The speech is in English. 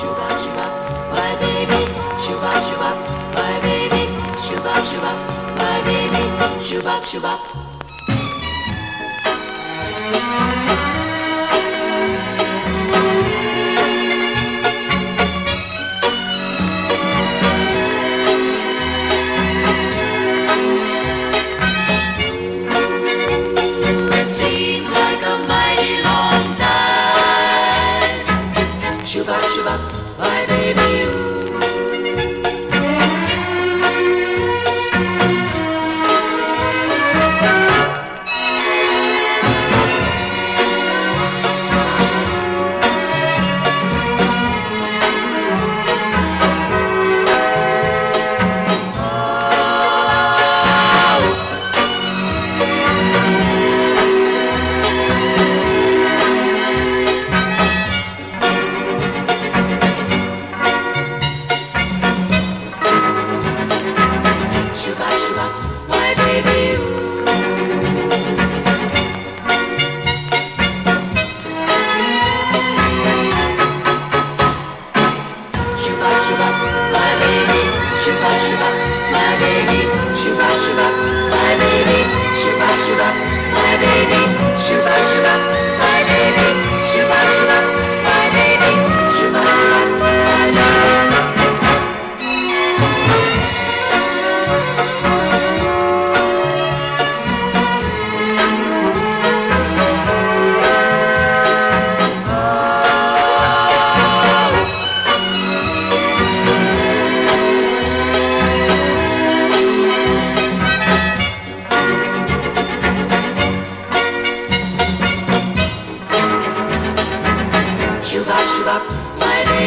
शुभा शुभा शुभे शुभा शुभे शुभा शुभा Bye, baby. Shuba, shuba, my baby. Shuba, shuba, my baby.